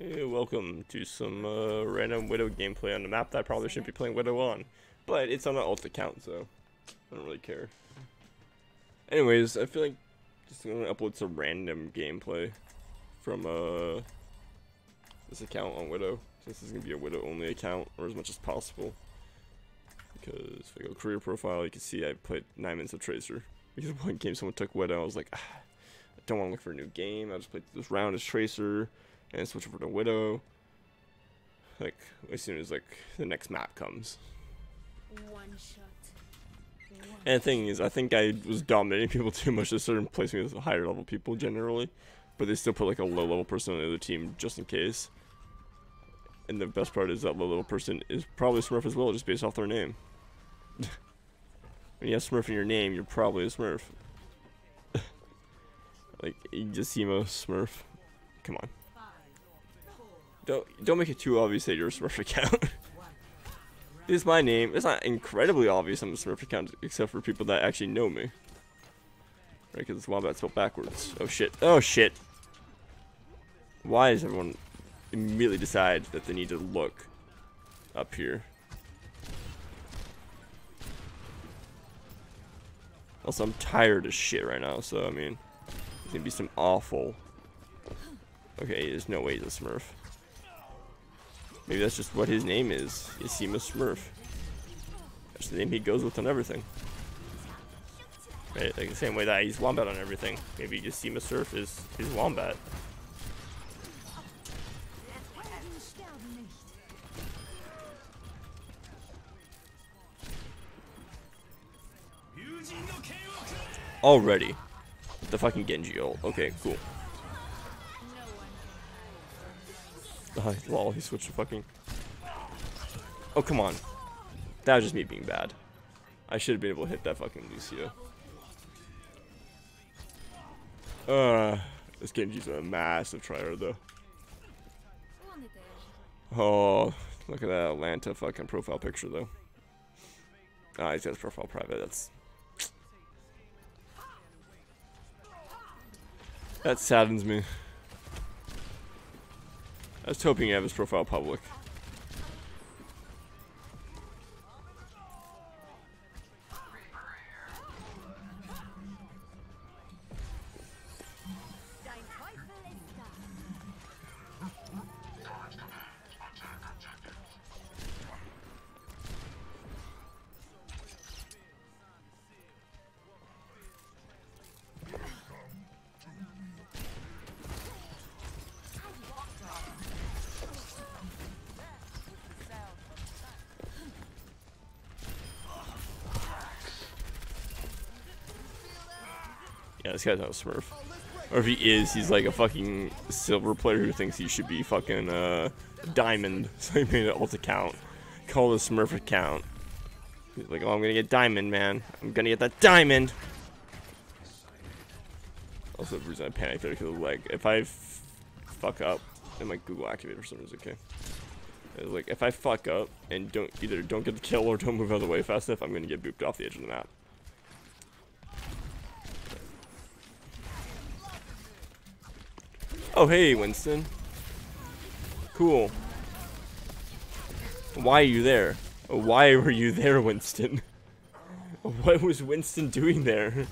Hey, welcome to some uh, random Widow gameplay on the map that I probably shouldn't be playing Widow on. But it's on an alt account, so I don't really care. Anyways, I feel like just gonna upload some random gameplay from uh, this account on Widow. This is gonna be a Widow only account, or as much as possible. Because if I go career profile, you can see I played 9 minutes of Tracer. Because one game someone took Widow, I was like, ah, I don't want to look for a new game. I just played this round as Tracer and switch over to Widow. Like as soon as like the next map comes. One shot. One And the thing is, I think I was dominating people too much to start placing with higher level people generally, but they still put like a low level person on the other team just in case. And the best part is that low level person is probably Smurf as well, just based off their name. when you have Smurf in your name, you're probably a Smurf. like just Yasimo Smurf. Come on. Don't don't make it too obvious that you're a Smurf account. this is my name. It's not incredibly obvious I'm a Smurf account, except for people that actually know me. Right, because it's Wombat spelled backwards. Oh shit. Oh shit. Why does everyone immediately decide that they need to look up here? Also, I'm tired as shit right now, so I mean, it's gonna be some awful. Okay, there's no way he's a Smurf. Maybe that's just what his name is. Yasima Smurf. That's the name he goes with on everything. Right, like the same way that he's Wombat on everything. Maybe Yasima Surf is his Wombat. Already. The fucking Genji ult. Okay, cool. Uh, lol, he switched to fucking... Oh, come on. That was just me being bad. I should have been able to hit that fucking Lucio. Uh, this Genji's a massive tryhard, though. Oh, look at that Atlanta fucking profile picture, though. Ah, he's got his profile private. That's... That saddens me. I was hoping you have his profile public. Yeah, this guy's not a Smurf. Or if he is, he's like a fucking silver player who thinks he should be fucking uh, diamond. So he made an alt account. Call the Smurf account. He's like, oh, I'm gonna get diamond, man. I'm gonna get that diamond. Also, the reason I panicked there because like, if I fuck up, and my Google activate for some reason, okay. Like, if I fuck up and don't either don't get the kill or don't move out of the way fast enough, I'm gonna get booped off the edge of the map. Oh, hey, Winston. Cool. Why are you there? Why were you there, Winston? What was Winston doing there?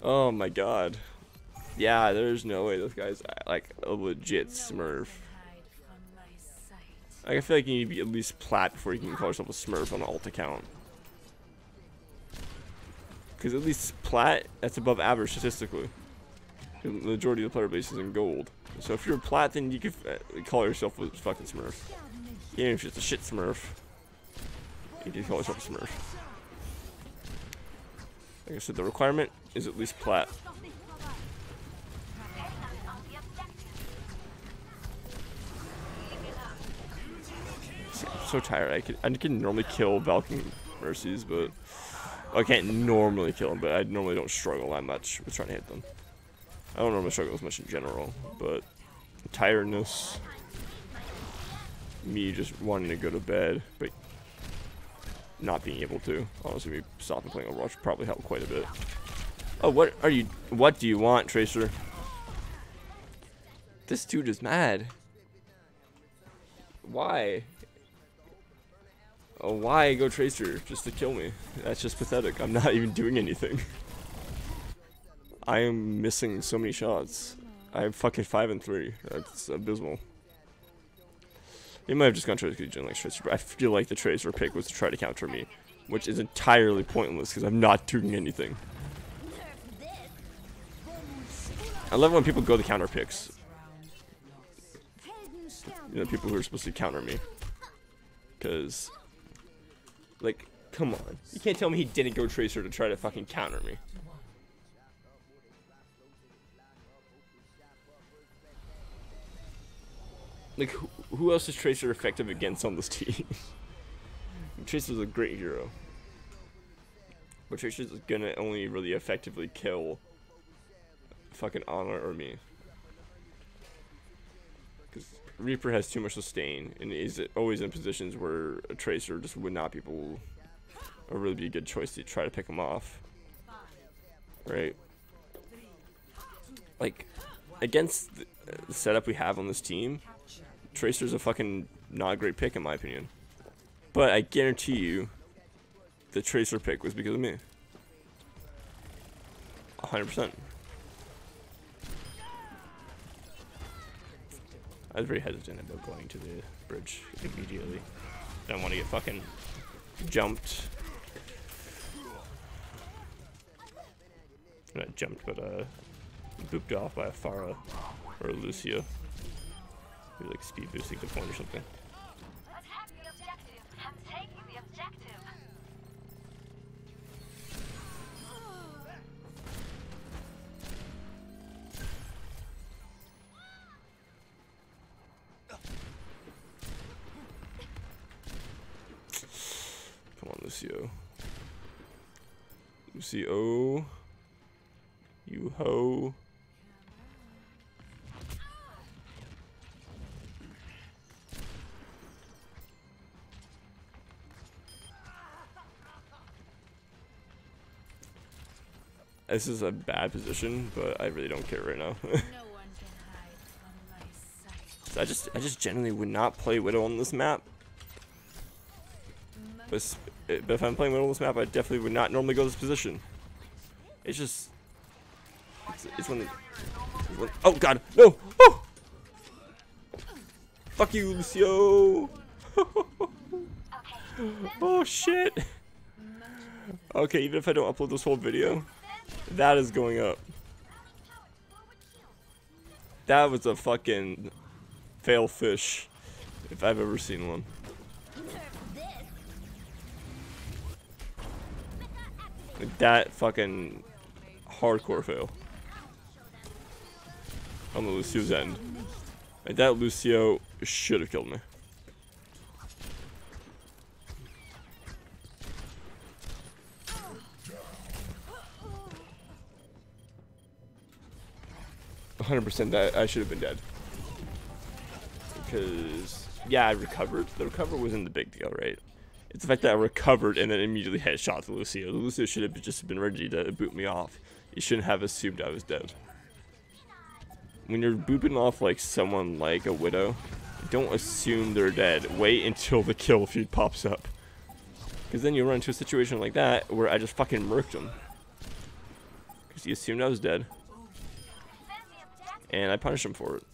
Oh my god. Yeah, there's no way this guy's uh, like a legit Smurf. Like, I feel like you need to be at least plat before you can call yourself a Smurf on an alt account. Because at least plat, that's above average statistically. The majority of the player base is in gold. So if you're plat, then you can uh, call yourself a fucking Smurf. Even if it's a shit Smurf, you can call yourself a Smurf. Like I said, the requirement is at least plat. I'm so tired. I can I can normally kill Valkyrie Mercies, but I can't normally kill them. But I normally don't struggle that much with trying to hit them. I don't normally struggle as much in general, but tiredness, me just wanting to go to bed, but not being able to. Honestly, me stopping playing Overwatch probably helped quite a bit. Oh, what are you? What do you want, Tracer? This dude is mad. Why? Oh, why go Tracer just to kill me? That's just pathetic. I'm not even doing anything. I am missing so many shots. I'm fucking 5 and 3. That's abysmal. He might have just gone Tracer because he like Tracer, but I feel like the Tracer pick was to try to counter me, which is entirely pointless because I'm not doing anything. I love when people go the counter picks. You know, people who are supposed to counter me. Because, like, come on. You can't tell me he didn't go Tracer to try to fucking counter me. Like, who, who else is Tracer effective against on this team? Tracer's a great hero. But Tracer's gonna only really effectively kill fucking Ana or me. Because Reaper has too much sustain and is always in positions where a Tracer just would not be able or really be a good choice to try to pick him off. Right? Like, against the setup we have on this team, Tracer's a fucking not a great pick in my opinion. But I guarantee you, the Tracer pick was because of me. 100%. I was very hesitant about going to the bridge immediately. Don't want to get fucking jumped. Not jumped, but uh, booped off by a Pharah or a Lucio. Maybe like speed boosting the point or something. Let's have the objective. I'm taking the objective. Come on, Lucio. Lucio. You ho. This is a bad position, but I really don't care right now. No one can hide from my sight. I just, I just genuinely would not play Widow on this map. But, but if I'm playing Widow on this map, I definitely would not normally go this position. It's just, it's, it's when, it's when, oh god, no, oh! Fuck you, Lucio. oh shit. Okay, even if I don't upload this whole video, that is going up. That was a fucking fail fish, if I've ever seen one. That fucking hardcore fail. On the Lucio's end. Like that Lucio should have killed me. Hundred percent that I should have been dead. Because yeah, I recovered. The recover wasn't the big deal, right? It's the fact that I recovered and then immediately headshot the Lucio. The Lucio should have just been ready to boot me off. You shouldn't have assumed I was dead. When you're booping off like someone like a widow, don't assume they're dead. Wait until the kill feed pops up. Because then you run into a situation like that where I just fucking murked him. Because he assumed I was dead. And I punished him for it.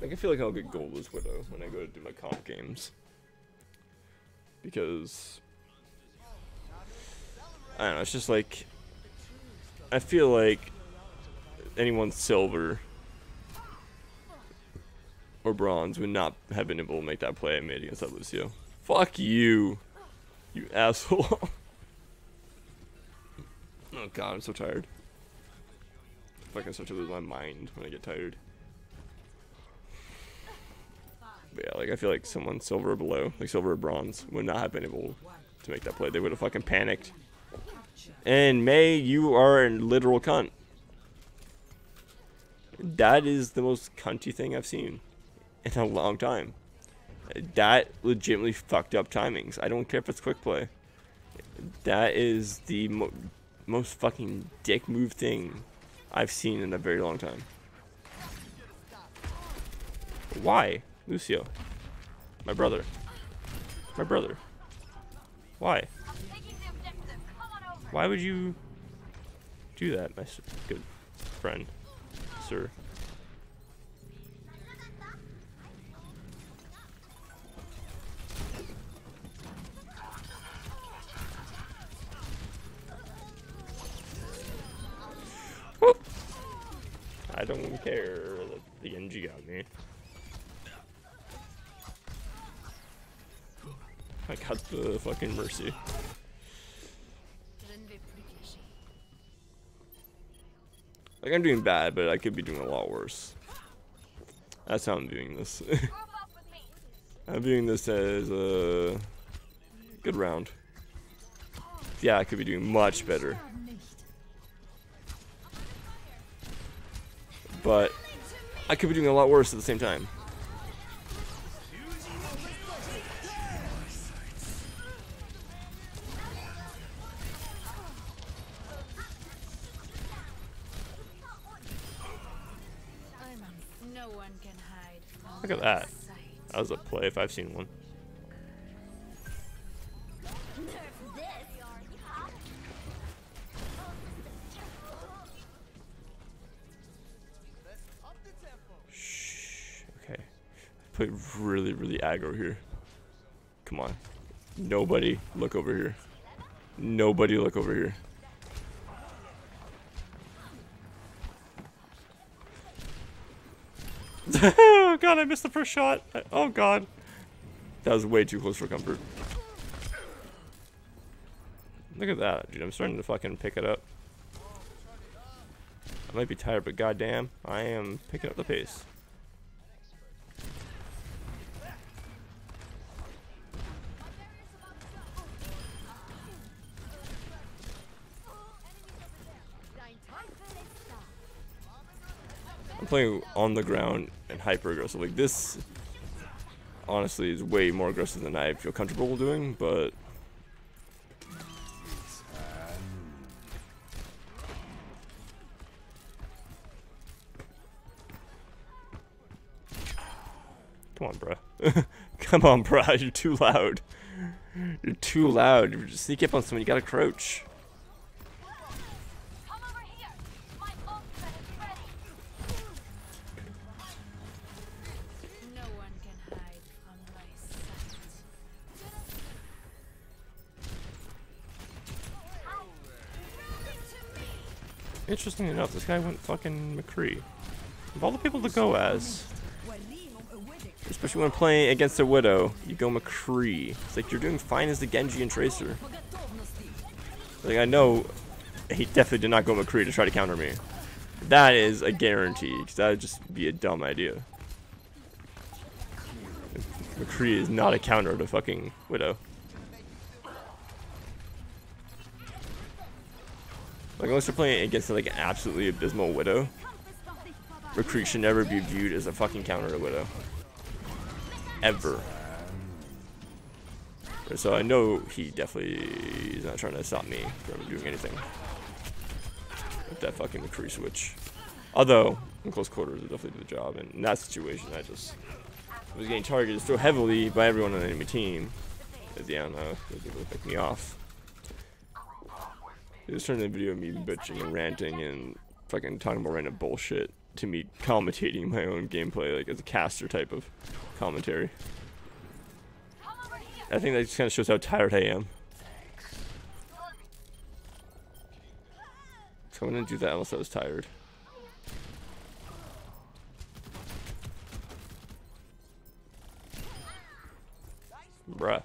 Like I feel like I'll get gold as Widow when I go to do my comp games. Because I don't know, it's just like I feel like anyone silver or bronze would not have been able to make that play I made against that Lucio. Fuck you, you asshole. oh god, I'm so tired. Fucking start to lose my mind when I get tired. But yeah, like I feel like someone silver or below, like silver or bronze, would not have been able to make that play. They would have fucking panicked. And Mei, you are a literal cunt. That is the most cunty thing I've seen in a long time. That legitimately fucked up timings. I don't care if it's quick play. That is the mo- most fucking dick move thing I've seen in a very long time. Why? Lucio. My brother. My brother. Why? Why would you do that, my good friend, sir? I don't care that the Genji got me. I got the fucking mercy. Like I'm doing bad, but I could be doing a lot worse. That's how I'm doing this. I'm viewing this as a good round. Yeah, I could be doing much better. But I could be doing a lot worse at the same time. Look at that. That was a play if I've seen one. Shh. Okay. Put really, really aggro here. Come on. Nobody look over here. Nobody look over here. God, I missed the first shot. I- Oh god. That was way too close for comfort. Look at that, dude. I'm starting to fucking pick it up. I might be tired, but goddamn, I am picking up the pace. I'm playing on the ground hyper aggressive. Like this, honestly, is way more aggressive than I feel comfortable doing. But come on, bruh. come on, bruh. You're too loud. You're too loud. You just sneak up on someone. You gotta crouch. Interesting enough, this guy went fucking McCree. Of all the people to go as, especially when playing against a Widow, you go McCree. It's like you're doing fine as the Genji and Tracer. Like I know he definitely did not go McCree to try to counter me. That is a guarantee, because that would just be a dumb idea. McCree is not a counter to fucking Widow. Like unless you're playing against like an absolutely abysmal Widow, McCree should never be viewed as a fucking counter to Widow. Ever. So I know he definitely is not trying to stop me from doing anything. With that fucking McCree switch. Although, in close quarters, it definitely did the job. And in that situation, I just was getting targeted so heavily by everyone on the enemy team. That, yeah, I don't know, picked me off. Was turning the video of me bitching and ranting and fucking talking about random bullshit to me commentating my own gameplay, like as a caster type of commentary. I think that just kind of shows how tired I am. So I'm gonna do that unless I was tired. Bruh.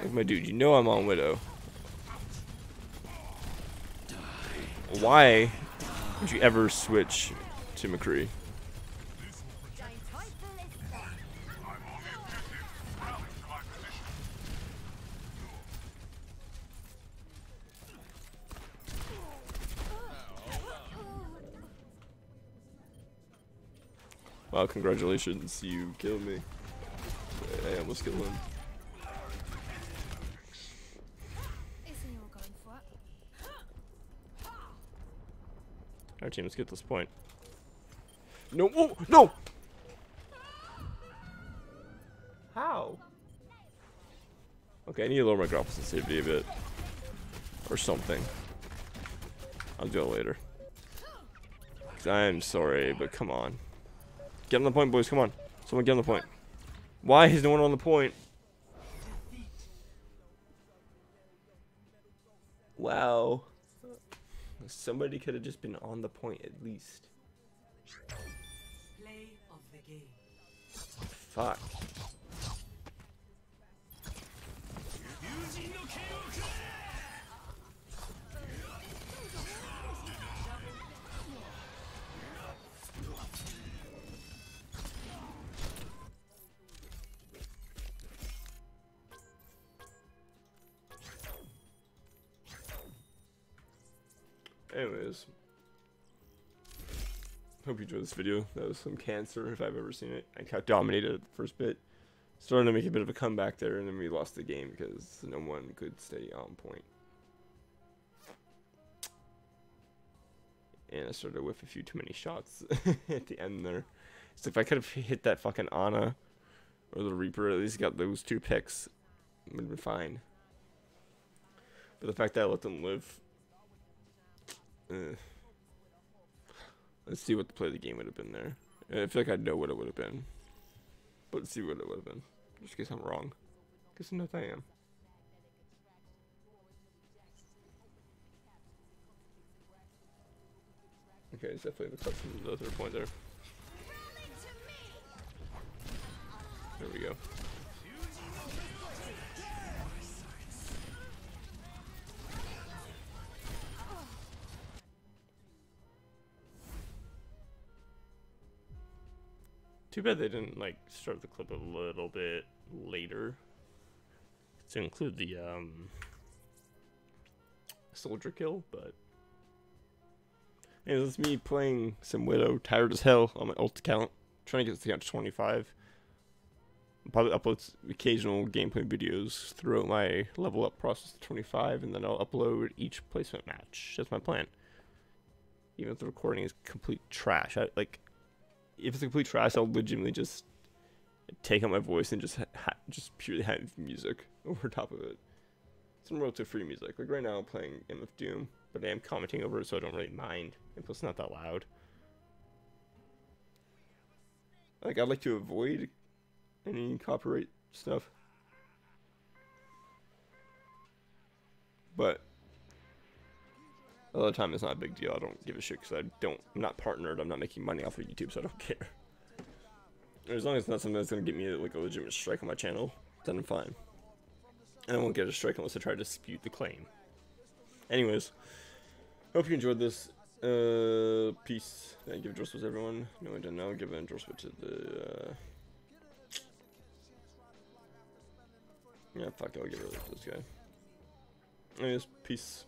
Like my dude, you know I'm on Widow. Why would you ever switch to McCree? Wow, congratulations, you killed me. I almost killed him. Our team, let's get this point. No, oh, no! How? Okay, I need to lower my grapple sensitivity a bit. Or something. I'll do it later. I'm sorry, but come on. Get on the point, boys, come on. Someone get on the point. Why is no one on the point? Somebody could have just been on the point at least. Play of the game. Fuck. Anyways. Hope you enjoyed this video. That was some cancer if I've ever seen it. I got dominated at the first bit. Starting to make a bit of a comeback there, and then we lost the game because no one could stay on point. And I started with a few too many shots at the end there. So if I could have hit that fucking Ana or the Reaper, at least got those two picks, would have been fine. But the fact that I let them live Eh. Let's see what the play of the game would have been there. I feel like I know what it would have been. But let's see what it would have been. Just in case I'm wrong. Guess I know I am. Okay, it's definitely the cut from the third point there. There we go. Too bad they didn't like start the clip a little bit later to include the um soldier kill, but Anyways, it's me playing some Widow, tired as hell on my ult account, trying to get this account to 25. I'll probably upload occasional gameplay videos throughout my level up process to 25, and then I'll upload each placement match. That's my plan. Even if the recording is complete trash, I like if it's complete trash, I'll legitimately just take out my voice and just ha- just purely have music over top of it. Some relative free music. Like right now, I'm playing MF Doom, but I am commenting over it, so I don't really mind. And plus, it's not that loud. Like I'd like to avoid any copyright stuff, but a lot of time it's not a big deal. I don't give a shit because I don't. I'm not partnered. I'm not making money off of YouTube, so I don't care. As long as it's not something that's gonna get me like a legitimate strike on my channel, then I'm fine. And I won't get a strike unless I try to dispute the claim. Anyways, hope you enjoyed this. Uh, peace. Yeah, give endorsements to everyone. No, I didn't know. Give an endorsement to the. Uh... Yeah, fuck. I'll give it to this guy. Anyways, peace.